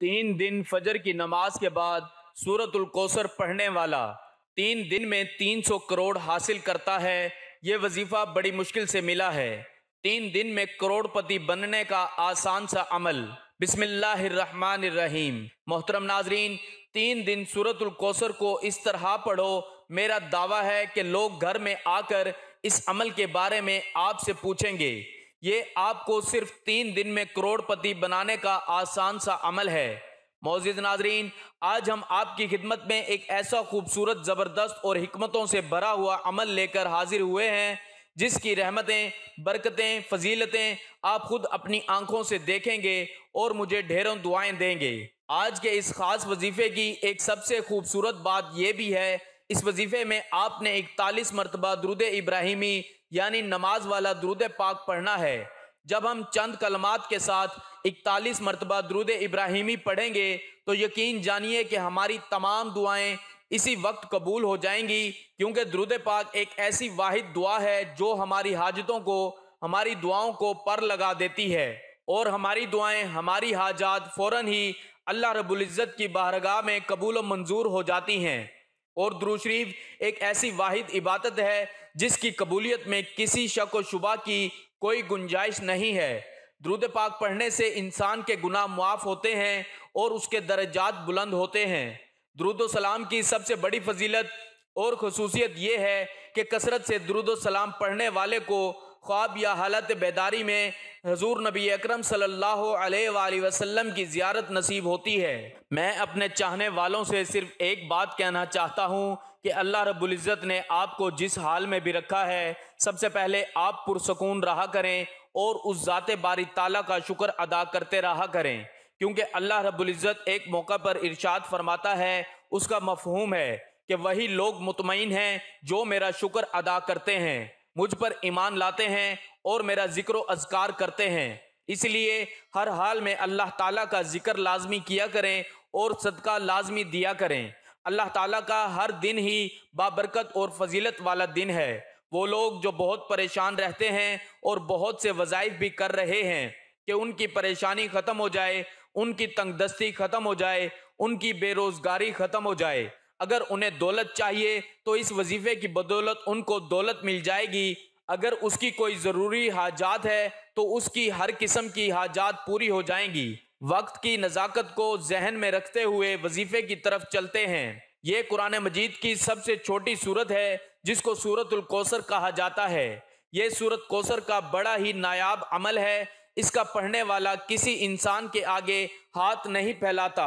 तीन दिन फजर की नमाज़ के बाद सूरतुल कौसर पढ़ने वाला तीन दिन में तीन सौ करोड़ हासिल करता है, ये वजीफा बड़ी मुश्किल से मिला है। तीन दिन में करोड़पति बनने का आसान सा अमल। बिस्मिल्लाहिर्रहमानिर्रहीम। मोहतरम नाजरीन, तीन दिन सूरतुल कौसर को इस तरह पढ़ो, मेरा दावा है कि लोग घर में आकर इस अमल के बारे में आपसे पूछेंगे। ये आपको सिर्फ़ तीन दिन में करोड़पति बनाने का आसान सा अमल है। मोजिद नाजरीन, आज हम आपकी खिदमत में एक ऐसा खूबसूरत, ज़बरदस्त और हमतों से भरा हुआ अमल लेकर हाजिर हुए हैं, जिसकी रहमतें, बरकतें, फजीलतें आप खुद अपनी आँखों से देखेंगे और मुझे ढेरों दुआएँ देंगे। आज के इस खास वजीफे की एक सबसे खूबसूरत बात यह भी है, इस वजीफे में आपने इकतालीस मरतबा द्रुद इब्राहिमी यानी नमाज़ वाला द्रुद पाक पढ़ना है। जब हम चंद कलमात के साथ इकतालीस मरतबा द्रुद इब्राहिमी पढ़ेंगे तो यकीन जानिए कि हमारी तमाम दुआएँ इसी वक्त कबूल हो जाएँगी, क्योंकि द्रुद पाक एक ऐसी वाहिद दुआ है जो हमारी हाजतों को, हमारी दुआओं को पर लगा देती है। और हमारी दुआएँ हमारी हाजात फ़ौरन ही अल्लाह रबुल्ज़त की बारगाह में कबूल मंजूर हो जाती हैं। और द्रू शरीफ एक ऐसी वाहिद इबादत है जिसकी कबूलियत में किसी शक व शुबा की कोई गुंजाइश नहीं है। द्रुद पाक पढ़ने से इंसान के गुनाह मुआफ़ होते हैं और उसके दर्जात बुलंद होते हैं। द्रुद सलाम की सबसे बड़ी फजीलत और खसूसियत यह है कि कसरत से द्रुद सलाम पढ़ने वाले को ख्वाब या हालत बेदारी में हजूर नबी अकरम सल्लल्लाहु अलैहि वसल्लम की जियारत नसीब होती है। मैं अपने चाहने वालों से सिर्फ़ एक बात कहना चाहता हूँ कि अल्लाह रब्ज़त ने आपको जिस हाल में भी रखा है, सबसे पहले आप पुरसकून रहा करें और उस ज़ात बारी ताला का शुक्र अदा करते रहा करें। क्योंकि अल्लाह रब्ज़त एक मौका पर इरशाद फरमाता है, उसका मफहूम है कि वही लोग मुतमिन हैं जो मेरा शुक्र अदा करते हैं, मुझ पर ईमान लाते हैं और मेरा ज़िक्र अजकार करते हैं। इसलिए हर हाल में अल्लाह ताला का ज़िक्र लाजमी किया करें और सदका लाजमी दिया करें। अल्लाह ताला का हर दिन ही बाबरकत और फजीलत वाला दिन है। वो लोग जो बहुत परेशान रहते हैं और बहुत से वज़ाइफ भी कर रहे हैं कि उनकी परेशानी ख़त्म हो जाए, उनकी तंगदस्ती ख़त्म हो जाए, उनकी बेरोज़गारी ख़त्म हो जाए। अगर उन्हें दौलत चाहिए तो इस वजीफे की बदौलत उनको दौलत मिल जाएगी। अगर उसकी कोई ज़रूरी हाजात है तो उसकी हर किस्म की हाजात पूरी हो जाएँगी। वक्त की नज़ाकत को जहन में रखते हुए वजीफे की तरफ़ चलते हैं। ये कुरान मजीद की सबसे छोटी सूरत है, जिसको सूरतुल कौसर कहा जाता है। ये सूरत कौसर का बड़ा ही नायाब अमल है। इसका पढ़ने वाला किसी इंसान के आगे हाथ नहीं फैलाता।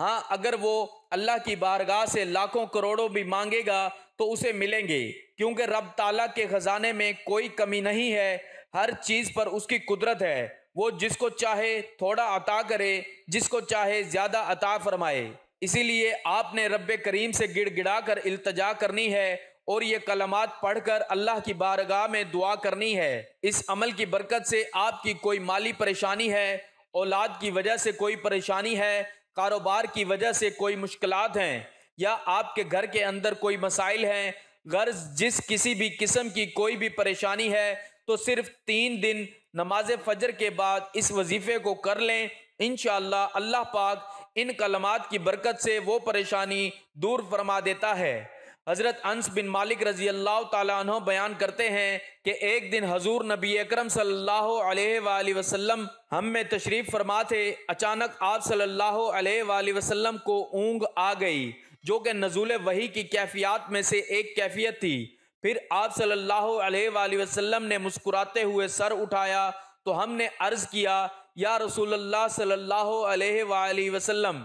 हाँ अगर वो अल्लाह की बारगाह से लाखों करोड़ों भी मांगेगा तो उसे मिलेंगे। क्योंकि रब ताला के खजाने में कोई कमी नहीं है। हर चीज़ पर उसकी कुदरत है। वो जिसको चाहे थोड़ा अता करे, जिसको चाहे ज़्यादा अता फरमाए। इसीलिए आपने रब करीम से गिड़गिड़ा कर इल्तजा करनी है और ये कलमात पढ़कर अल्लाह की बारगाह में दुआ करनी है। इस अमल की बरकत से आपकी कोई माली परेशानी है, औलाद की वजह से कोई परेशानी है, कारोबार की वजह से कोई मुश्किल हैं, या आपके घर के अंदर कोई मसाइल हैं, गर्ज जिस किसी भी किस्म की कोई भी परेशानी है तो सिर्फ़ तीन दिन नमाज़ फजर के बाद इस वजीफे को कर लें। इन अल्लाह पाक इन कलमात की बरकत से वो परेशानी दूर फरमा देता है। हज़रत अंस बिन मालिक रज़ी अल्लाह तु बयान करते हैं कि एक दिन हजूर नबी अकरम वसल्लम हम में तशरीफ़ फरमा थे, अचानक आप सल्लल्लाहु वसल्लम को ऊँग आ गई, जो कि नजूल वही की कैफियत में से एक कैफियत थी। फिर आप सल्लल्लाहु अलैहि वसल्लम ने मुस्कुराते हुए सर उठाया तो हमने अर्ज़ किया, या रसूल सल्लल्लाहु अलैहि वसल्लम,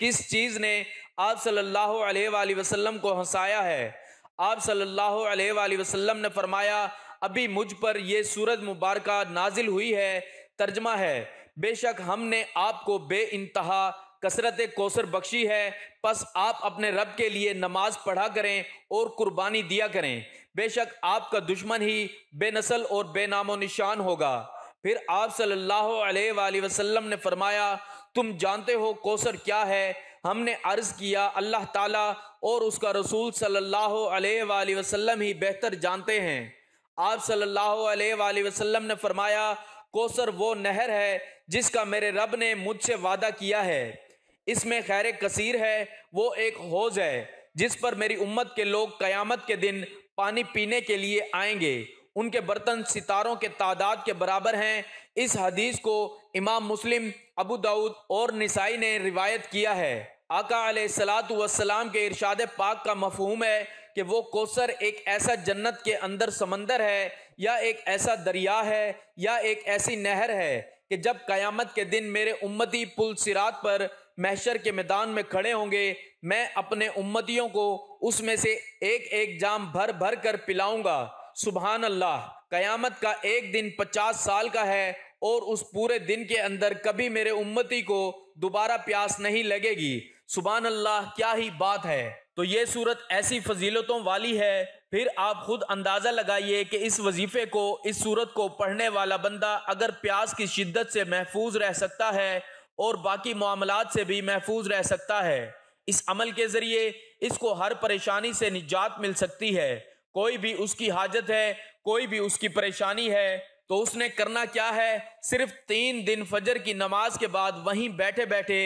किस चीज़ ने आप सल्लल्लाहु अलैहि वसल्लम को हंसाया है? आप सल्लल्लाहु अलैहि वसल्लम ने फरमाया, अभी मुझ पर यह सूरज मुबारक नाजिल हुई है, तर्जमा है। बेशक हमने आपको बे इंतहा कसरत कोसर बख्शी है, बस आप अपने रब के लिए नमाज़ पढ़ा करें और कुर्बानी दिया करें। बेशक आपका दुश्मन ही बेनसल और बेनामो निशान होगा। फिर आप सल्लल्लाहु अलैहि वसल्लम ने फरमाया, तुम जानते हो कौसर क्या है? हमने अर्ज़ किया, अल्लाह ताला और उसका रसूल सल्लल्लाहु अलैहि वसल्लम ही बेहतर जानते हैं। आप सल्लल्लाहु अलैहि वसल्लम ने फरमाया, कौसर वो नहर है जिसका मेरे रब ने मुझसे वादा किया है। इसमें खैर कसीर है, वो एक हौज है, जिस पर मेरी उम्मत के लोग कयामत के दिन पानी पीने के लिए आएँगे। उनके बर्तन सितारों के तादाद के बराबर हैं। इस हदीस को इमाम मुस्लिम, अबू दाऊद और निसाई ने रिवायत किया है। आका सलाम के इरशाद पाक का मफहूम है कि वो कोसर एक ऐसा जन्नत के अंदर समंदर है, या एक ऐसा दरिया है, या एक ऐसी नहर है कि जब कयामत के दिन मेरे उम्मती पुल सिरात पर महशर के मैदान में खड़े होंगे मैं अपने उम्मतियों को उसमें से एक एक जाम भर भर कर पिलाऊँगा। सुबहान अल्लाह कयामत का एक दिन पचास साल का है और उस पूरे दिन के अंदर कभी मेरे उम्मती को दोबारा प्यास नहीं लगेगी। सुबहान अल्लाह क्या ही बात है। तो ये सूरत ऐसी फजीलतों वाली है, फिर आप खुद अंदाज़ा लगाइए कि इस वजीफ़े को, इस सूरत को पढ़ने वाला बंदा अगर प्यास की शिद्दत से महफूज रह सकता है और बाकी मामलात से भी महफूज रह सकता है। इस अमल के ज़रिए इसको हर परेशानी से निजात मिल सकती है। कोई भी उसकी हाजत है, कोई भी उसकी परेशानी है तो उसने करना क्या है? सिर्फ़ तीन दिन फजर की नमाज़ के बाद वहीं बैठे बैठे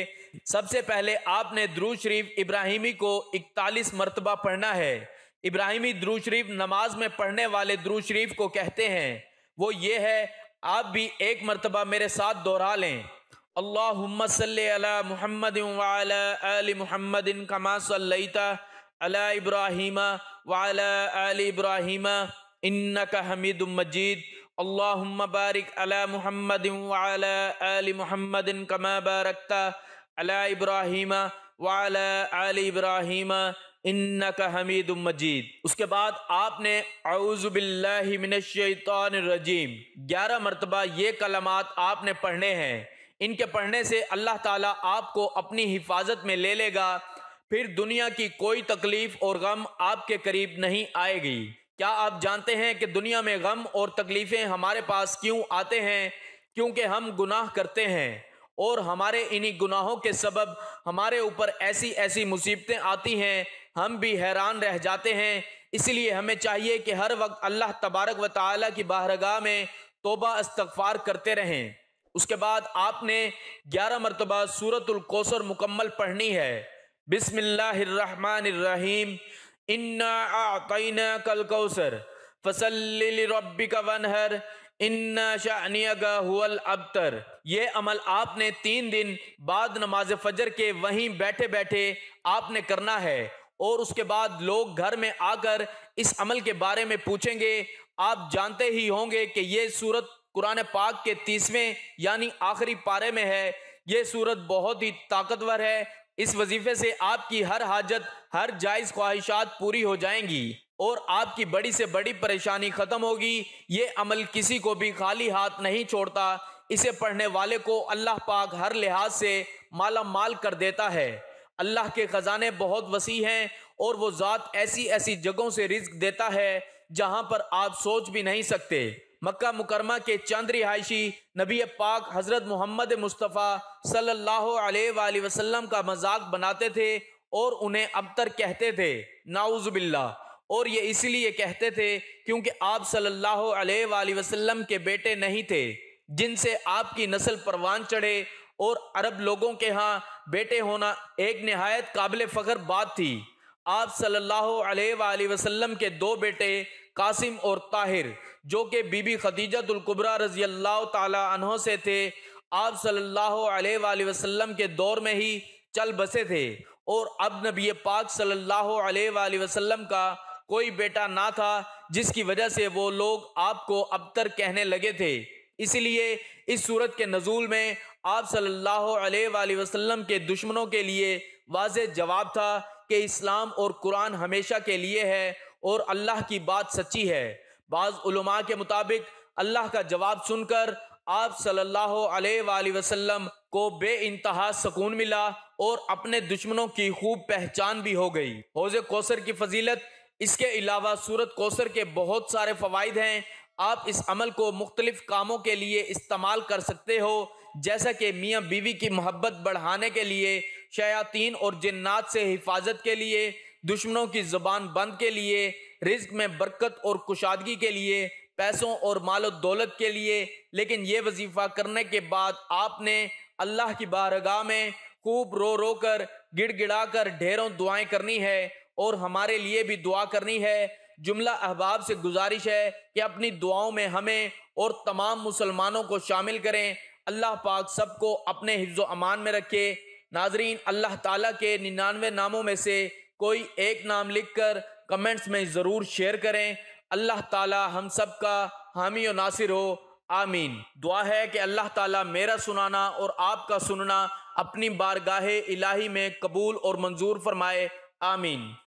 सबसे पहले आपने द्रू शरीफ इब्राहिमी को इकतालीस मरतबा पढ़ना है। इब्राहिमी द्रू शरीफ नमाज़ में पढ़ने वाले द्रू शरीफ को कहते हैं, वो ये है, आप भी एक मरतबा मेरे साथ दोहरा लें। अल्लाह मोहम्मद मोहम्मद कमा सल्लैता अला इब्राहिम वाला इब्राहिम इन्नका हमीद मजीद। अल्लाहुम्मा बारिक अला मुहम्मद वाला आली मुहम्मद कमा बारकता अला इब्राहिम वाला आली इब्राहिम इन्नका हमीद मजीद। उसके बाद आपने रजीम। ग्यारह मरतबा ये कलमात आपने पढ़ने हैं। इनके पढ़ने से अल्लाह ताला आपको अपनी हिफाजत में ले लेगा। फिर दुनिया की कोई तकलीफ़ और गम आपके करीब नहीं आएगी। क्या आप जानते हैं कि दुनिया में गम और तकलीफ़ें हमारे पास क्यों आते हैं? क्योंकि हम गुनाह करते हैं और हमारे इन्हीं गुनाहों के सबब हमारे ऊपर ऐसी ऐसी मुसीबतें आती हैं। हम भी हैरान रह जाते हैं। इसलिए हमें चाहिए कि हर वक्त अल्लाह तबारक व ताली की बाहरगाह में तोबा इस्तफार करते रहें। उसके बाद आपने ग्यारह मरतबा सूरतुल कौसर मुकम्मल पढ़नी है। बिस्मिल्लाहिर्रहमानिर्रहीम। इन्ना कल कौसर। फ़सल रब्बी का वनहर। इन्ना शानिया हुअल अबतर। ये अमल आपने तीन दिन बाद नमाज़ फजर के वहीं बैठे बैठे आपने करना है। और उसके बाद लोग घर में आकर इस अमल के बारे में पूछेंगे। आप जानते ही होंगे कि ये सूरत कुरान पाक के तीसवें यानी आखिरी पारे में है। ये सूरत बहुत ही ताकतवर है। इस वजीफे से आपकी हर हाजत, हर जायज़ ख्वाहिशात पूरी हो जाएँगी और आपकी बड़ी से बड़ी परेशानी ख़त्म होगी। ये अमल किसी को भी खाली हाथ नहीं छोड़ता। इसे पढ़ने वाले को अल्लाह पाक हर लिहाज से माला माल कर देता है। अल्लाह के ख़जाने बहुत वसी हैं और वो ज़ात ऐसी ऐसी जगहों से रिज्क देता है जहाँ पर आप सोच भी नहीं सकते। मक्का मुकरमा के चंद रिहायशी नबी पाक हज़रत मोहम्मद मुस्तफ़ा सल्लल्लाहु अलैहि वसल्लम का मज़ाक बनाते थे और उन्हें अबतर कहते थे नाउजुबिल्ला और ये इसलिए कहते थे क्योंकि आप सल्लल्लाहु अलैहि वसल्लम के बेटे नहीं थे, जिनसे आपकी नस्ल परवान चढ़े और अरब लोगों के यहाँ बेटे होना एक नहायत काबिल फ़ख्र बात थी। आप सल्लल्लाहु अलैहि वसल्लम के दो बेटे कासिम और ताहिर जो कि बीबी खदीजतुल्कुबरा रज़ी अल्लाह तहों से थे, आप सल्लल्लाहु अलैहि वसल्लम के दौर में ही चल बसे थे। और अब नबी पाक सल्लल्लाहु अलैहि वसल्लम का कोई बेटा ना था, जिसकी वजह से वो लोग आपको अबतर कहने लगे थे। इसलिए इस सूरत के नजूल में आप सल्लल्लाहु अलैहि वसल्लम के दुश्मनों के लिए वाज जवाब था कि इस्लाम और कुरान हमेशा के लिए है और अल्लाह की बात सच्ची है। बाज़ के मुताबिक अल्लाह का जवाब सुनकर आप सल्लल्लाहु अलैहि वसल्लम को बे इंतहा सुकून मिला और अपने दुश्मनों की खूब पहचान भी हो गई। हौज कौसर की फजीलत, इसके अलावा सूरत कौसर के बहुत सारे फ़वाद हैं। आप इस अमल को मुख्तलिफ़ कामों के लिए इस्तेमाल कर सकते हो, जैसा कि मियाँ बीवी की मोहब्बत बढ़ाने के लिए, शयातीन और जन्नात से हिफाजत के लिए, दुश्मनों की ज़बान बंद के लिए रिज्क में बरकत और कुशादगी के लिए, पैसों और माल दौलत के लिए, लेकिन ये वजीफ़ा करने के बाद आपने अल्लाह की बारगाह में खूब रो रो कर गिड़गिड़ा कर ढेरों दुआएँ करनी है और हमारे लिए भी दुआ करनी है। जुमला अहबाब से गुजारिश है कि अपनी दुआओं में हमें और तमाम मुसलमानों को शामिल करें। अल्लाह पाक सबको अपने हिफ्ज़ अमान में रखे। नाजरीन, अल्लाह ताला के निन्यानवे नामों में से कोई एक नाम लिखकर कमेंट्स में ज़रूर शेयर करें। अल्लाह ताला हम सब का हामी और नासिर हो। आमीन। दुआ है कि अल्लाह ताला मेरा सुनाना और आपका सुनना अपनी बारगाह इलाही में कबूल और मंजूर फरमाए। आमीन।